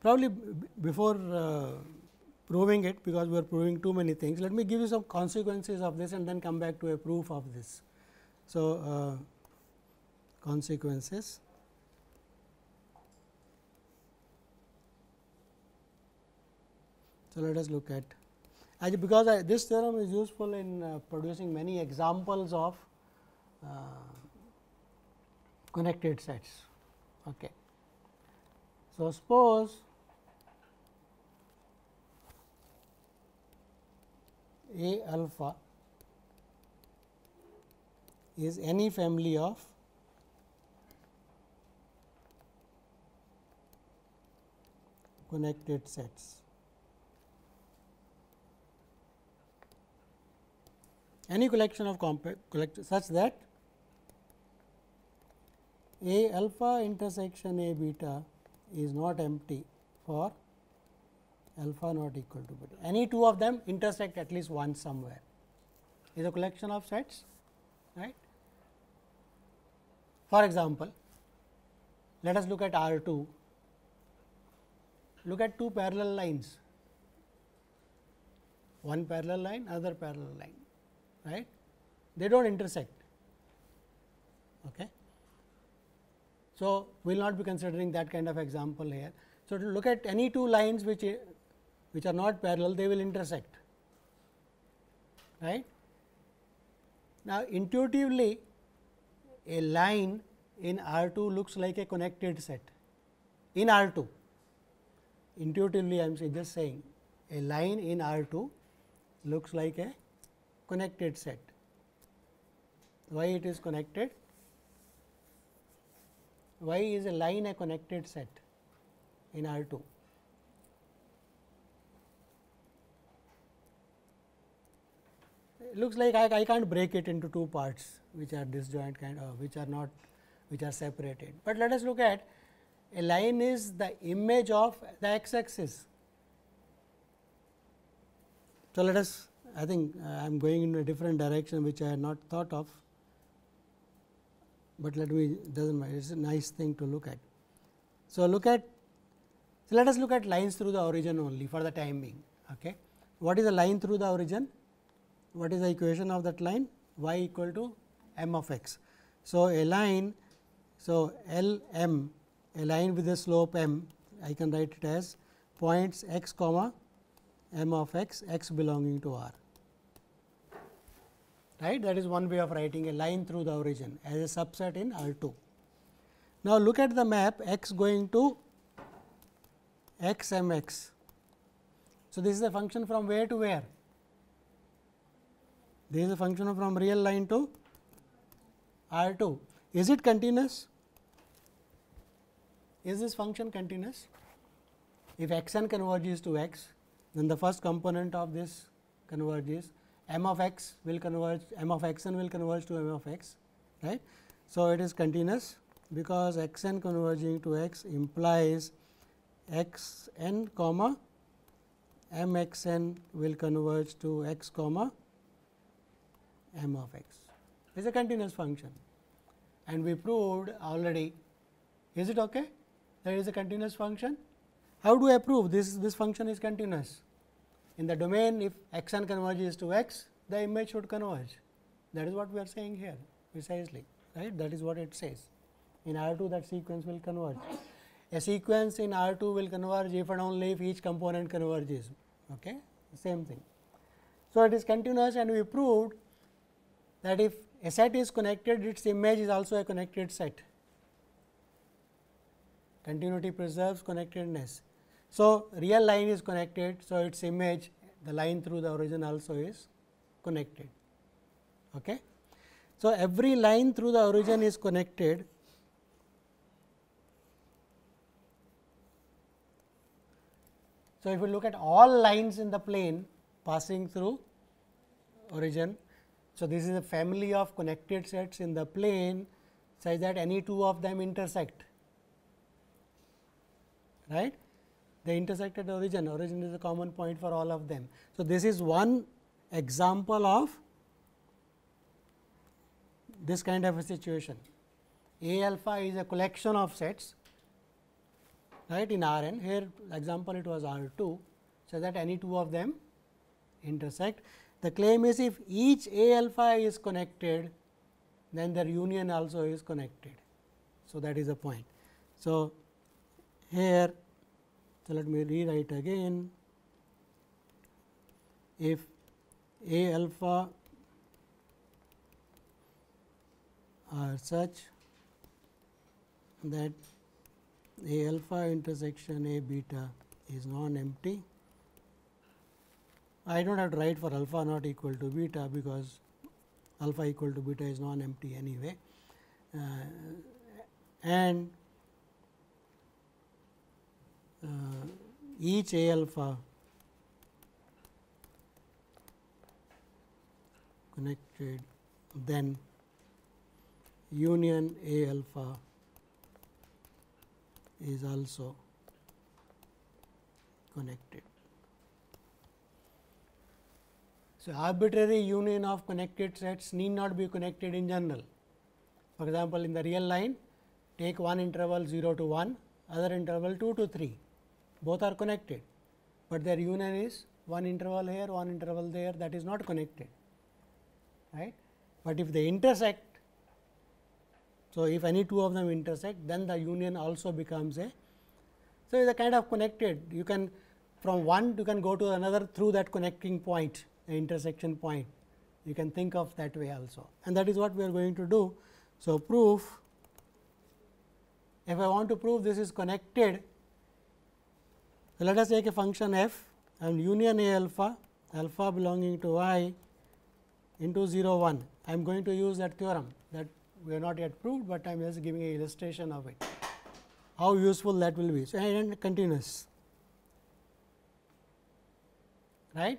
Probably before uh, proving it, because we are proving too many things, let me give you some consequences of this and then come back to a proof of this. So, uh, consequences. So, let us look at as because I, this theorem is useful in uh, producing many examples of uh, connected sets. Okay. So, suppose A alpha is any family of connected sets. Any collection of compact such that A alpha intersection A beta is not empty for alpha not equal to beta. Any two of them intersect at least once somewhere is a collection of sets right. For example, let us look at R 2, look at two parallel lines, one parallel line, other parallel line, right. They do not intersect. Okay. So, we will not be considering that kind of example here. So, to look at any two lines which which are not parallel they will intersect right. Now, intuitively a line in R 2 looks like a connected set in R 2 intuitively I am just saying a line in R 2 looks like a connected set. Why it is connected? Why is a line a connected set in R 2? looks like I, I can't break it into two parts which are disjoint kind of which are not which are separated. But let us look at a line is the image of the x axis. So, let us I think uh, I am going in a different direction which I had not thought of, but let me does not matter it is a nice thing to look at. So, look at so let us look at lines through the origin only for the time being. Okay. What is a line through the origin? what is the equation of that line y equal to m of x. So, a line so L m a line with a slope m I can write it as points x comma m of x x belonging to R right that is one way of writing a line through the origin as a subset in R 2. Now, look at the map x going to x m x. So, this is a function from where to where this is a function from real line to R 2. Is it continuous? Is this function continuous? If x n converges to x, then the first component of this converges m of x will converge m of x n will converge to m of x right. So, it is continuous because x n converging to x implies x n comma m x n will converge to x comma m of x. Is a continuous function. And we proved already. Is it okay? That is a continuous function. How do I prove this this function is continuous in the domain if x n converges to x the image should converge. That is what we are saying here precisely right? That is what it says. In R 2 that sequence will converge. A sequence in R 2 will converge if and only if each component converges okay? Same thing. So it is continuous and we proved that if a set is connected, its image is also a connected set. Continuity preserves connectedness. So, real line is connected. So, its image the line through the origin also is connected. Okay. So, every line through the origin is connected So, if we look at all lines in the plane passing through origin so, this is a family of connected sets in the plane such that any two of them intersect. right. They intersect at origin, origin is a common point for all of them. So, this is one example of this kind of a situation. A alpha is a collection of sets right in R n here example it was R 2. So, that any two of them intersect. The claim is if each A alpha is connected then their union also is connected. So, that is the point. So, here so let me rewrite again if A alpha are such that A alpha intersection A beta is non empty. I do not have to write for alpha not equal to beta because alpha equal to beta is non empty anyway. Uh, and Uh, each A alpha connected then union A alpha is also connected. So, arbitrary union of connected sets need not be connected in general. For example, in the real line take one interval 0 to 1, other interval 2 to 3, both are connected, but their union is one interval here, one interval there that is not connected. right? But if they intersect, so if any two of them intersect, then the union also becomes a. So, it is a kind of connected, you can from one you can go to another through that connecting point the intersection point. You can think of that way also and that is what we are going to do. So, proof if I want to prove this is connected, let us take a function f and union a alpha, alpha belonging to i into 0 1. I am going to use that theorem that we have not yet proved, but I am just giving an illustration of it, how useful that will be. So, and continuous right.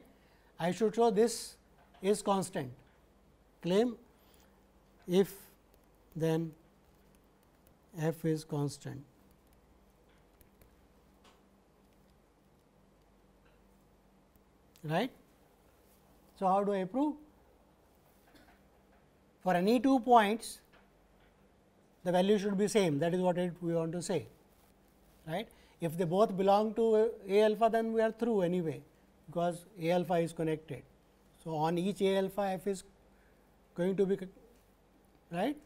I should show this is constant claim if then f is constant. Right. So, how do I prove? For any two points, the value should be same that is what it we want to say. right? If they both belong to A alpha, then we are through anyway because A alpha is connected. So, on each A alpha f is going to be right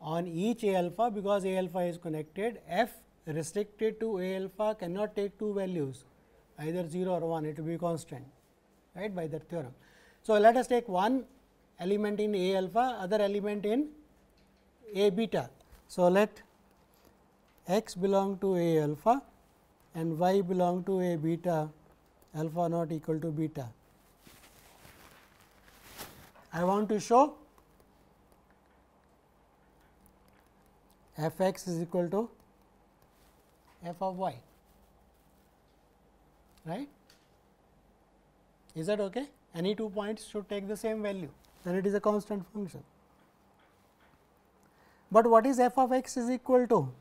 on each A alpha because A alpha is connected f restricted to A alpha cannot take two values either 0 or 1 it will be constant right by that theorem. So, let us take one element in A alpha other element in A beta. So, let x belong to A alpha and y belong to A beta alpha not equal to beta. I want to show f x is equal to f of y right? Is that okay? Any two points should take the same value then it is a constant function. But what is f of x is equal to?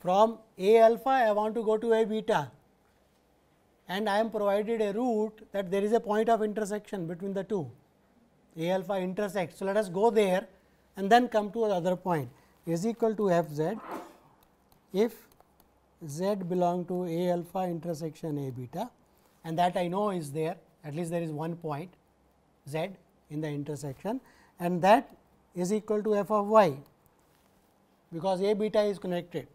From a alpha I want to go to a beta and I am provided a route that there is a point of intersection between the two. A alpha intersects. So, let us go there and then come to another point. Is equal to f z if z belong to a alpha intersection a beta and that I know is there at least there is one point z in the intersection and that is equal to f of y because a beta is connected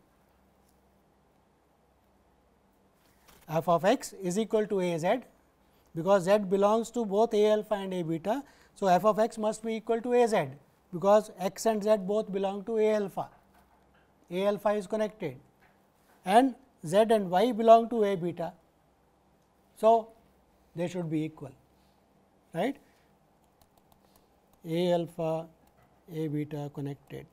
f of x is equal to a z because z belongs to both a alpha and a beta. So, f of x must be equal to a z because x and z both belong to a alpha, a alpha is connected and z and y belong to a beta. So, they should be equal right a alpha a beta connected.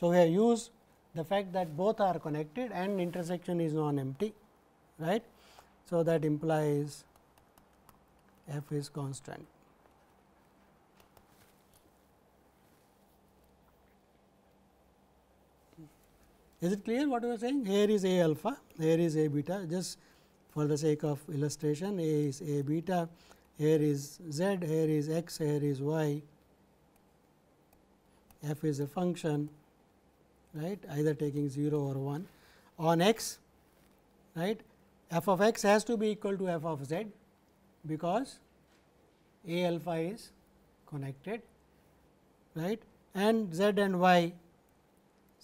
So, we have used the fact that both are connected and intersection is non empty right. So, that implies f is constant. Is it clear what we are saying? Here is A alpha, here is A beta. Just for the sake of illustration A is A beta, here is Z, here is x, here is y, f is a function right? Either taking 0 or 1 on x right? F of x has to be equal to f of z because a alpha is connected right? And z and y.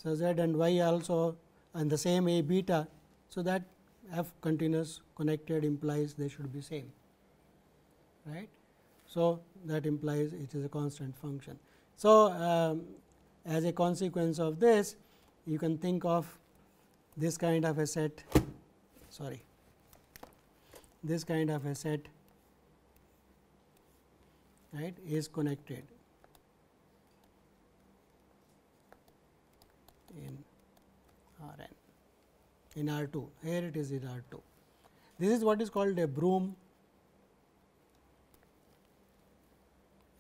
So, z and y also and the same a beta. So, that f continuous connected implies they should be same right. So, that implies it is a constant function. So, um, as a consequence of this you can think of this kind of a set sorry this kind of a set right is connected in R n in R 2 here it is in R 2. This is what is called a broom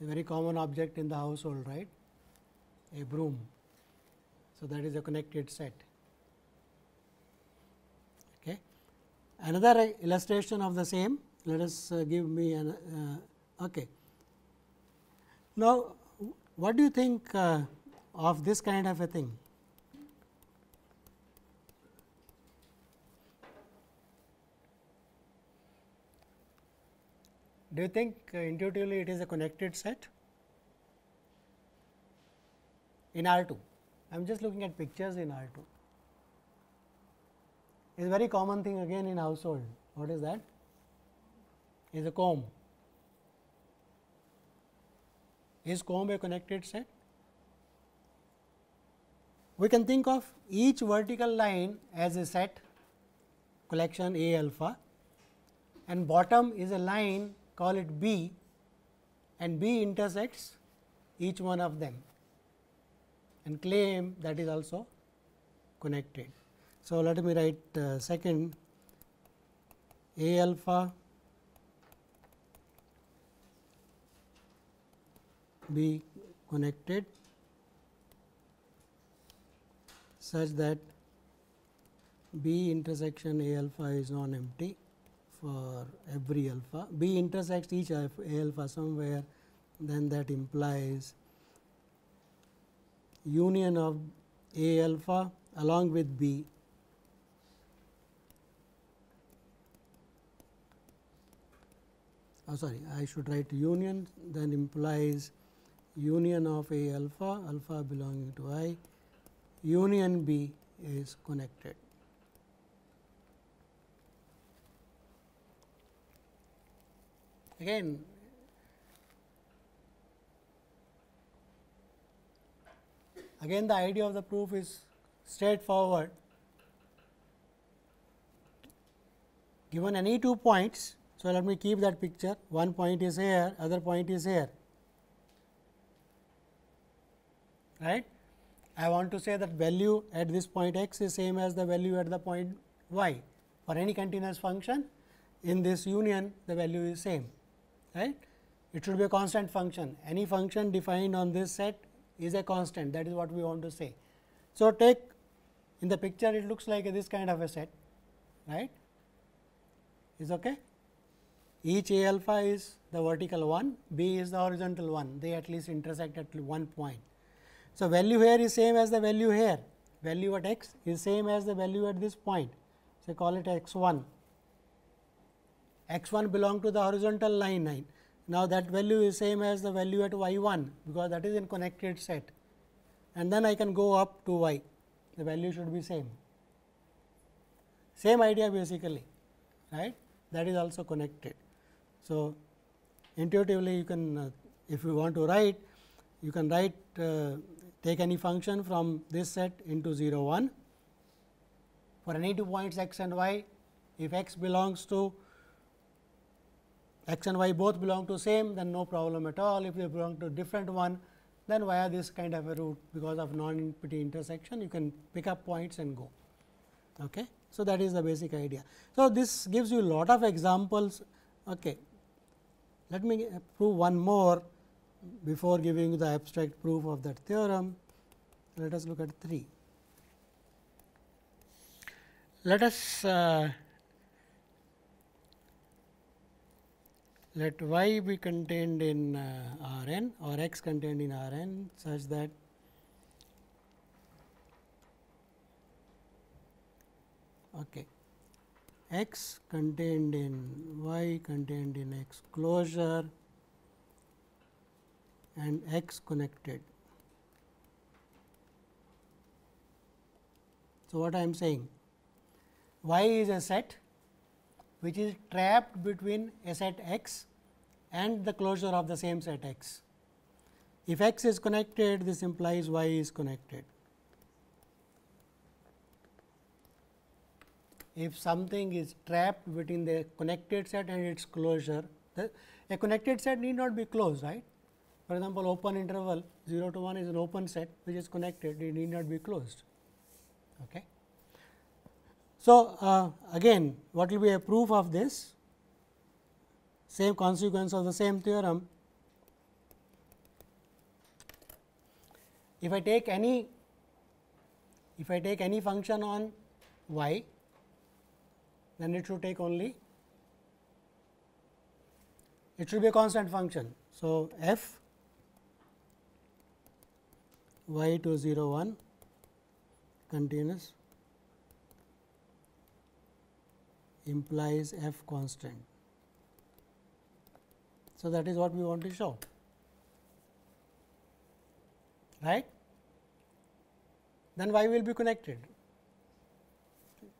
a very common object in the household right a broom. So, that is a connected set. Okay. Another illustration of the same let us uh, give me an uh, okay. Now, what do you think uh, of this kind of a thing? Do you think uh, intuitively it is a connected set? In R 2, I am just looking at pictures in R 2. It is a very common thing again in household. What is that? Is a comb. Is comb a connected set? We can think of each vertical line as a set collection A alpha and bottom is a line call it B and B intersects each one of them and claim that is also connected. So, let me write uh, second A alpha be connected such that B intersection A alpha is non empty for every alpha. B intersects each a alpha somewhere then that implies union of a alpha along with b. Oh sorry I should write union then implies union of a alpha alpha belonging to i union b is connected Again, again the idea of the proof is straightforward. Given any two points, so let me keep that picture. One point is here, other point is here. Right? I want to say that value at this point x is same as the value at the point y for any continuous function in this union the value is same right. It should be a constant function. Any function defined on this set is a constant that is what we want to say. So, take in the picture it looks like this kind of a set right is okay. Each a alpha is the vertical one, b is the horizontal one, they at least intersect at one point. So, value here is same as the value here, value at x is same as the value at this point. So, call it x 1 x 1 belong to the horizontal line 9. Now, that value is same as the value at y 1 because that is in connected set and then I can go up to y the value should be same. Same idea basically right that is also connected. So, intuitively you can uh, if you want to write you can write uh, take any function from this set into 0 1 for any two points x and y if x belongs to x and y both belong to same then no problem at all. If they belong to different one then via this kind of a route because of non-empty intersection you can pick up points and go. Okay. So, that is the basic idea. So, this gives you lot of examples. Okay. Let me prove one more before giving you the abstract proof of that theorem. Let us look at 3. let us uh, let y be contained in uh, R n or x contained in R n such that okay, x contained in y contained in x closure and x connected. So, what I am saying y is a set which is trapped between a set x and the closure of the same set x. If x is connected, this implies y is connected. If something is trapped between the connected set and its closure, the, a connected set need not be closed, right. For example, open interval 0 to 1 is an open set which is connected, it need not be closed. Okay. So, uh, again what will be a proof of this? Same consequence of the same theorem. If I take any if I take any function on y, then it should take only it should be a constant function. So, f y to 0 1 continuous implies f constant. So, that is what we want to show right? Then y will be connected?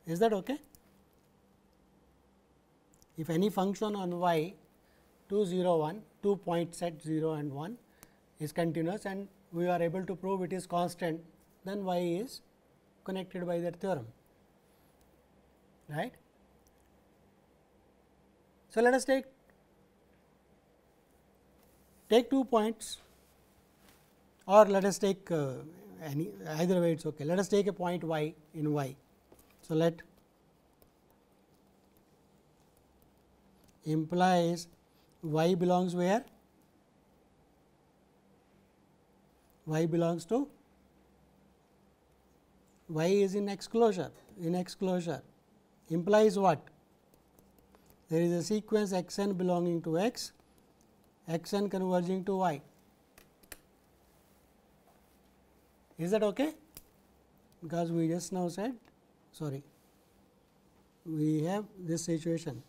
Is that okay? If any function on y 2 0 1 two point set 0 and 1 is continuous and we are able to prove it is constant then y is connected by that theorem right so, let us take take two points or let us take uh, any either way it is okay. Let us take a point y in y. So, let implies y belongs where y belongs to y is in x closure in x closure implies what there is a sequence x n belonging to x, x n converging to y. Is that okay? Because we just now said sorry, we have this situation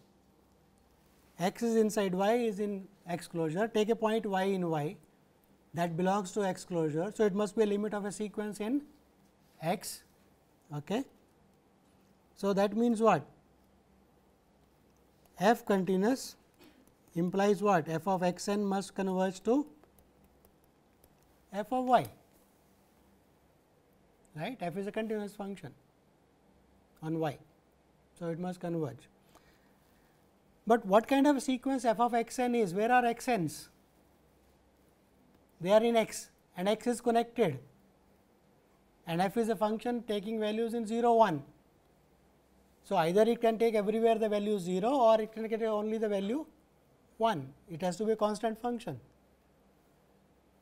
x is inside y is in x closure take a point y in y that belongs to x closure. So, it must be a limit of a sequence in x. Okay. So, that means what f continuous implies what? F of x n must converge to f of y. Right? F is a continuous function on y. So, it must converge. But what kind of sequence f of x n is? Where are x n's? They are in x and x is connected. And f is a function taking values in 0 1 so, either it can take everywhere the value 0 or it can get only the value 1, it has to be a constant function.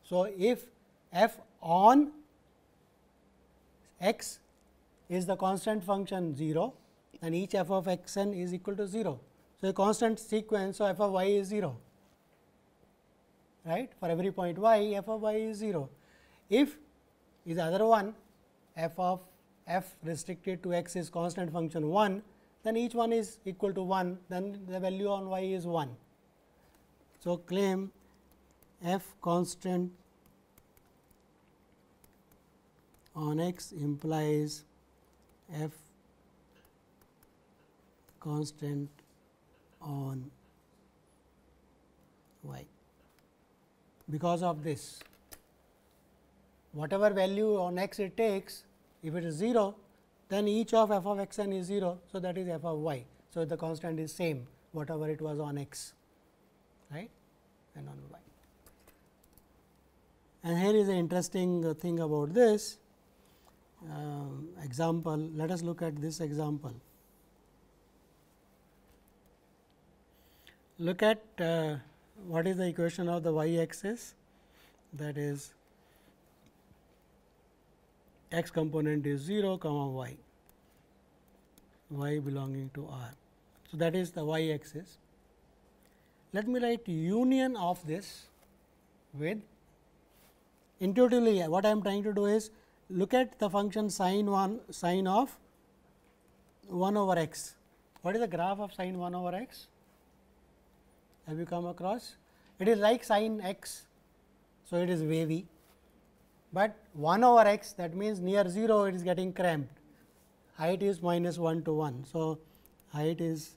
So, if f on x is the constant function 0, then each f of x n is equal to 0. So, a constant sequence, so f of y is 0, right. For every point y, f of y is 0. If is the other one f of f restricted to x is constant function 1, then each one is equal to 1, then the value on y is 1. So, claim f constant on x implies f constant on y. Because of this, whatever value on x it takes, if it is 0, then each of f of x n is 0. So, that is f of y. So, the constant is same whatever it was on x right and on y. And here is an interesting thing about this um, example. Let us look at this example. Look at uh, what is the equation of the y axis that is x component is 0 comma y y belonging to R. So, that is the y axis. Let me write union of this with intuitively what I am trying to do is look at the function sine 1 sine of 1 over x. What is the graph of sine 1 over x? Have you come across? It is like sine x. So, it is wavy, but 1 over x that means near 0 it is getting cramped height is minus 1 to 1. So, height is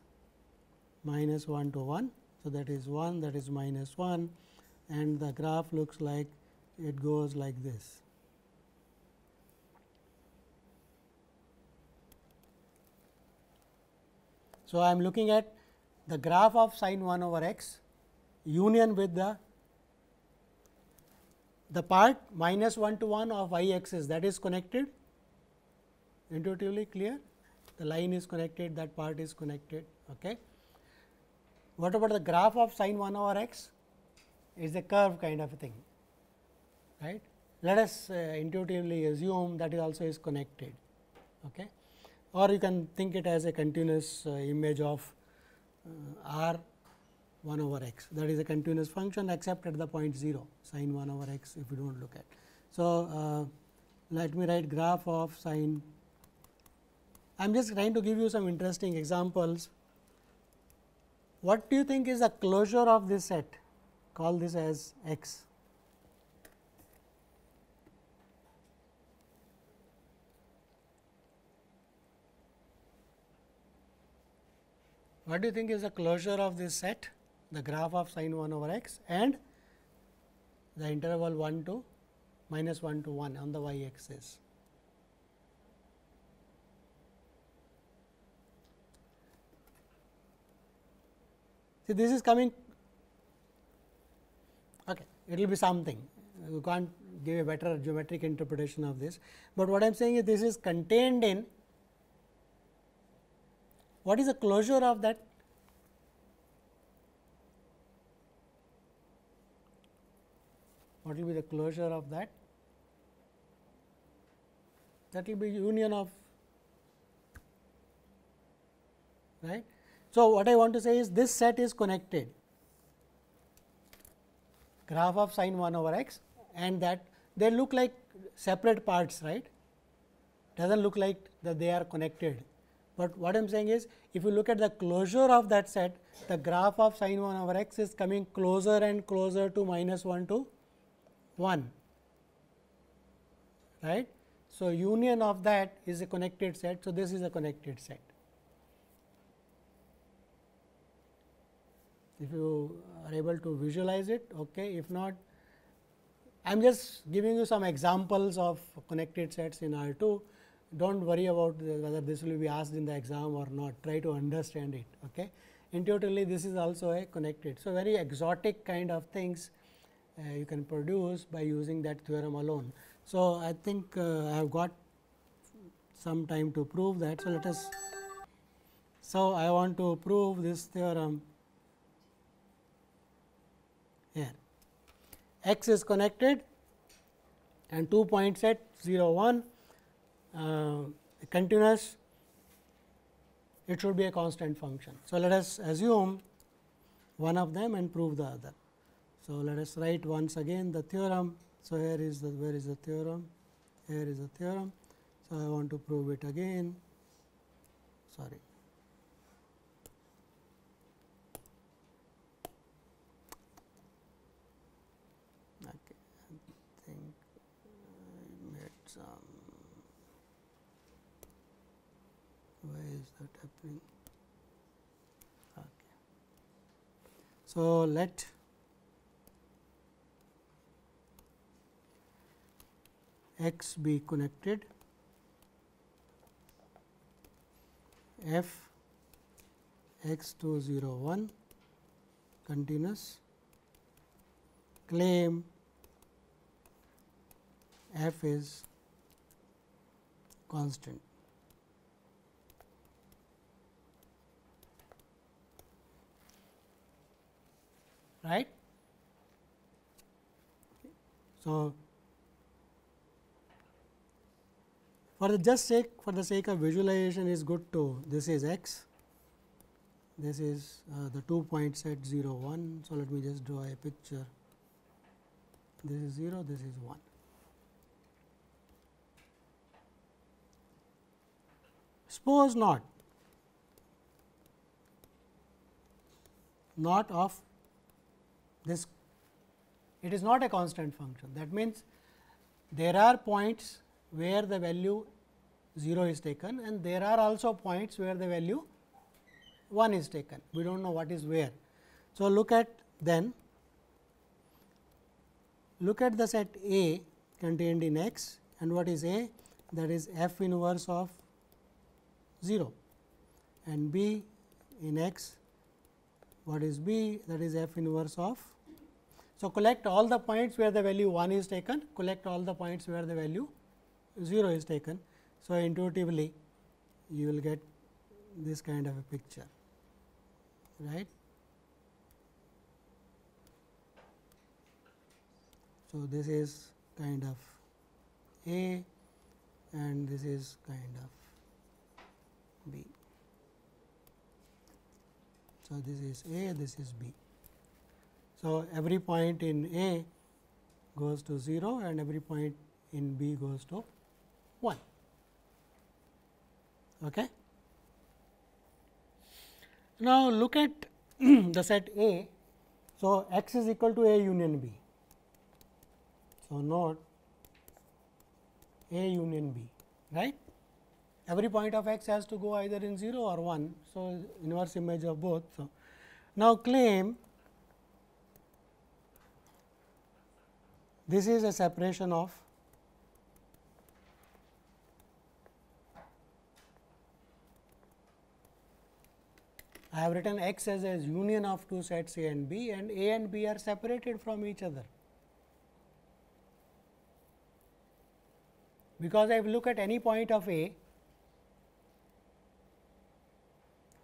minus 1 to 1. So, that is 1 that is minus 1 and the graph looks like it goes like this. So, I am looking at the graph of sine 1 over x union with the the part minus 1 to 1 of y axis that is connected intuitively clear the line is connected that part is connected. Okay. What about the graph of sine 1 over x is a curve kind of a thing right. Let us uh, intuitively assume that it also is connected okay. or you can think it as a continuous uh, image of uh, r 1 over x that is a continuous function except at the point 0 sine 1 over x if you do not look at. So, uh, let me write graph of sine I am just trying to give you some interesting examples. What do you think is the closure of this set? Call this as x. What do you think is the closure of this set? The graph of sine 1 over x and the interval 1 to minus 1 to 1 on the y axis. See this is coming okay it will be something you can't give a better geometric interpretation of this, but what I am saying is this is contained in what is the closure of that what will be the closure of that? That will be union of right? So, what I want to say is this set is connected. Graph of sine 1 over x and that they look like separate parts right? Does not look like that they are connected. But what I am saying is if you look at the closure of that set the graph of sine 1 over x is coming closer and closer to minus 1 to 1 right. So, union of that is a connected set. So, this is a connected set. if you are able to visualize it okay. if not I am just giving you some examples of connected sets in R 2 do not worry about whether this will be asked in the exam or not try to understand it. Okay. Intuitively this is also a connected. So, very exotic kind of things you can produce by using that theorem alone. So, I think uh, I have got some time to prove that. So, let us so I want to prove this theorem here. X is connected and two points at 0 1 uh, continuous it should be a constant function. So, let us assume one of them and prove the other. So, let us write once again the theorem. So, here is the where is the theorem here is the theorem. So, I want to prove it again sorry Okay, think I made some. Why is that happening. Okay. So, let x be connected f x 2 0 1 continuous claim f is constant. right. So, for the just sake for the sake of visualization is good to this is x, this is uh, the two points at 0 1. So, let me just draw a picture this is 0 this is 1. Suppose not not of this it is not a constant function that means there are points where the value 0 is taken and there are also points where the value 1 is taken. We do not know what is where. So, look at then look at the set A contained in X and what is A that is f inverse of 0 and B in X what is B that is f inverse of. So, collect all the points where the value 1 is taken, collect all the points where the value 0 is taken. So, intuitively you will get this kind of a picture right. So, this is kind of A and this is kind of B. So, this is A, this is B. So, every point in A goes to 0 and every point in B goes to 1. Okay. Now, look at the set A. So, x is equal to A union B. So, note A union B, right every point of x has to go either in 0 or 1. So, inverse image of both. So, now claim this is a separation of I have written x as a union of two sets A and B and A and B are separated from each other. Because I look at any point of A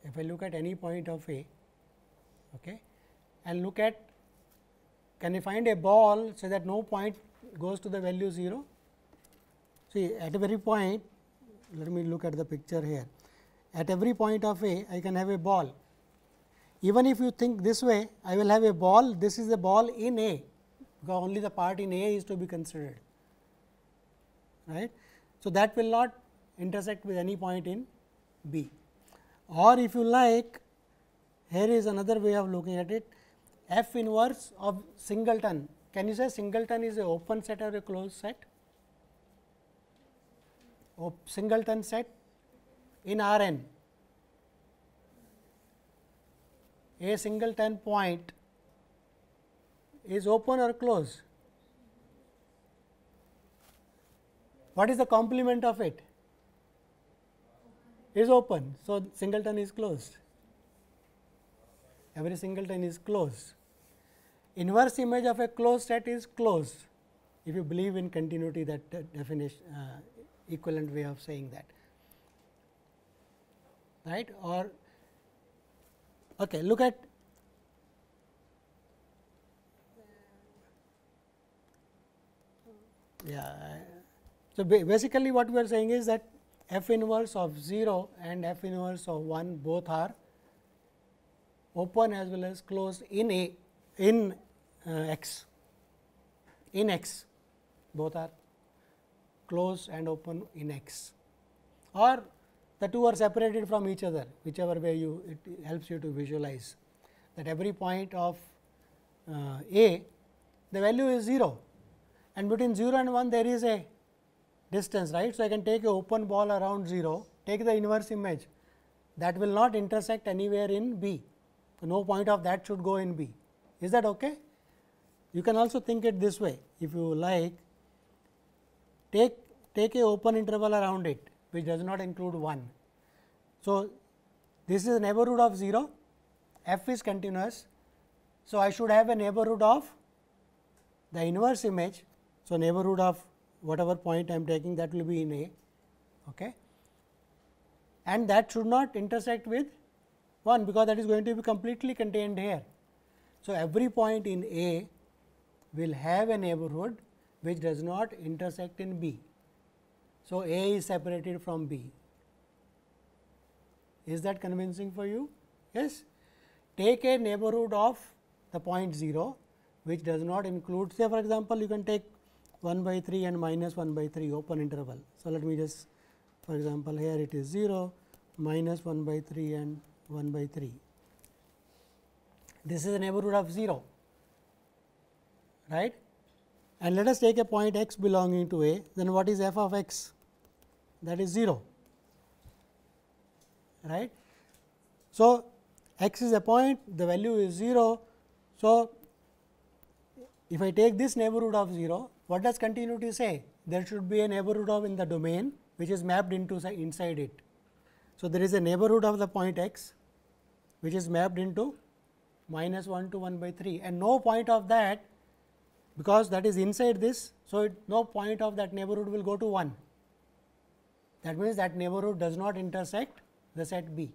if I look at any point of A okay, and look at can I find a ball so that no point goes to the value 0. See at every point let me look at the picture here at every point of A I can have a ball. Even if you think this way I will have a ball this is a ball in A because only the part in A is to be considered right. So, that will not intersect with any point in B or if you like here is another way of looking at it f inverse of singleton. Can you say singleton is a open set or a closed set? Op singleton set in Rn. A singleton point is open or closed? What is the complement of it? is open. So, singleton is closed, every singleton is closed. Inverse image of a closed set is closed, if you believe in continuity that uh, definition uh, equivalent way of saying that right? Or okay look at yeah so basically what we are saying is that f inverse of 0 and f inverse of 1 both are open as well as closed in a in uh, x. In x both are closed and open in x. Or the two are separated from each other whichever way you it helps you to visualize that every point of uh, a the value is 0 and between 0 and 1 there is a distance right. So, I can take a open ball around 0 take the inverse image that will not intersect anywhere in B. So, no point of that should go in B is that okay? You can also think it this way if you like take take a open interval around it which does not include 1. So, this is a neighborhood of 0 f is continuous. So, I should have a neighborhood of the inverse image. So, neighborhood of whatever point I am taking that will be in A okay. and that should not intersect with 1 because that is going to be completely contained here. So, every point in A will have a neighborhood which does not intersect in B. So, A is separated from B. Is that convincing for you? Yes. Take a neighborhood of the point 0, which does not include say for example, you can take 1 by 3 and minus 1 by 3 open interval. So, let me just for example, here it is 0 minus 1 by 3 and 1 by 3. This is a neighborhood of 0 right and let us take a point x belonging to a then what is f of x that is 0 right. So, x is a point the value is 0. So, if I take this neighborhood of 0 what does continuity say there should be a neighborhood of in the domain which is mapped into inside it. So, there is a neighborhood of the point x which is mapped into minus 1 to 1 by 3 and no point of that because that is inside this. So, it, no point of that neighborhood will go to 1 that means that neighborhood does not intersect the set B.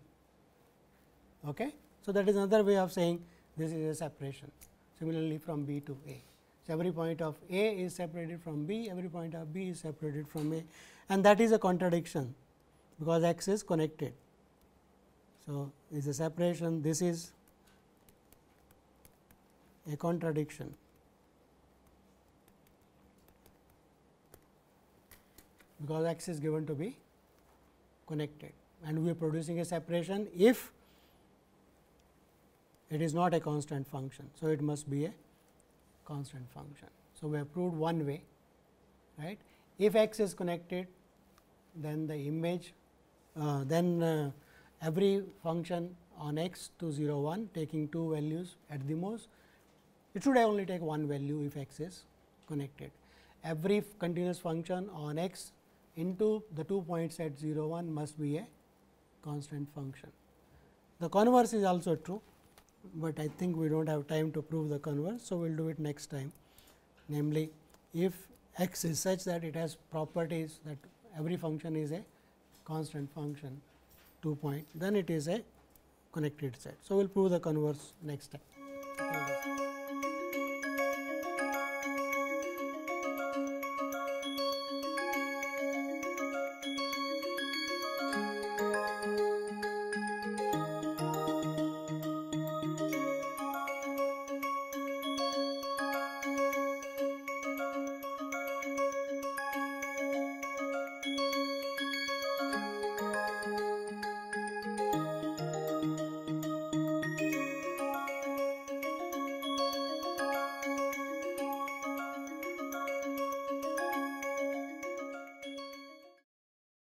Okay. So, that is another way of saying this is a separation similarly from B to A. So, every point of A is separated from B, every point of B is separated from A and that is a contradiction because x is connected. So, is a separation this is a contradiction. because x is given to be connected and we are producing a separation if it is not a constant function. So, it must be a constant function. So, we have proved one way right. If x is connected then the image uh, then uh, every function on x to 0 1 taking two values at the most it should only take one value if x is connected. Every continuous function on x into the two points at 0 1 must be a constant function. The converse is also true, but I think we do not have time to prove the converse. So, we will do it next time namely if x is such that it has properties that every function is a constant function 2 point then it is a connected set. So, we will prove the converse next time.